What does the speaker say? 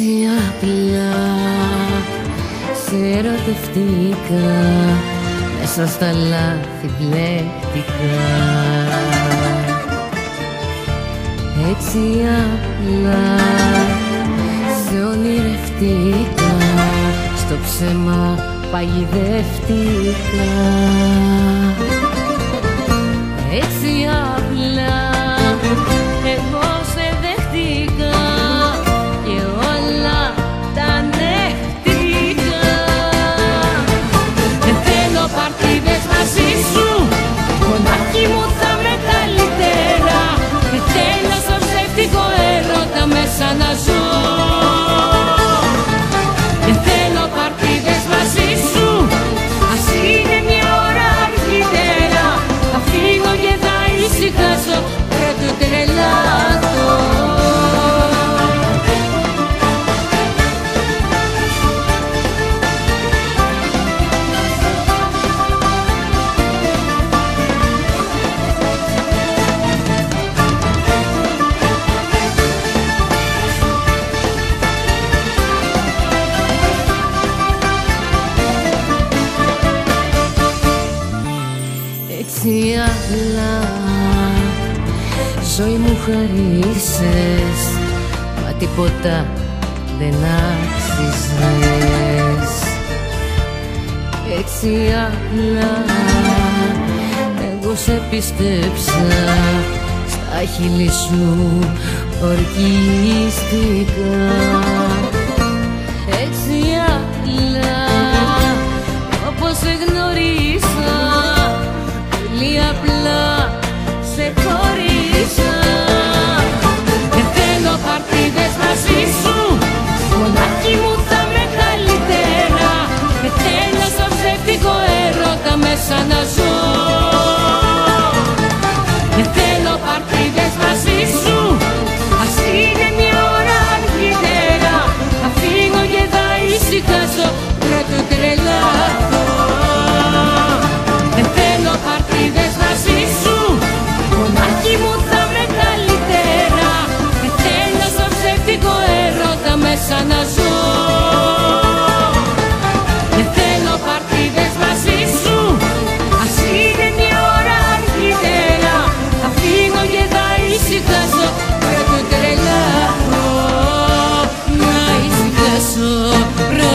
Έτσι απλά σε ερωτευτήκα μέσα στα λάθη μπλέκτηκα. Έτσι απλά σε ονειρευτήκα στο ψέμα παγιδευτήκα έτσι απλά. Ζωή μου χαρίσες Μα τίποτα δεν άξιζες. Έτσι απλά Εγώ σε πίστεψα. Στα χείλη σου ορκίστηκα re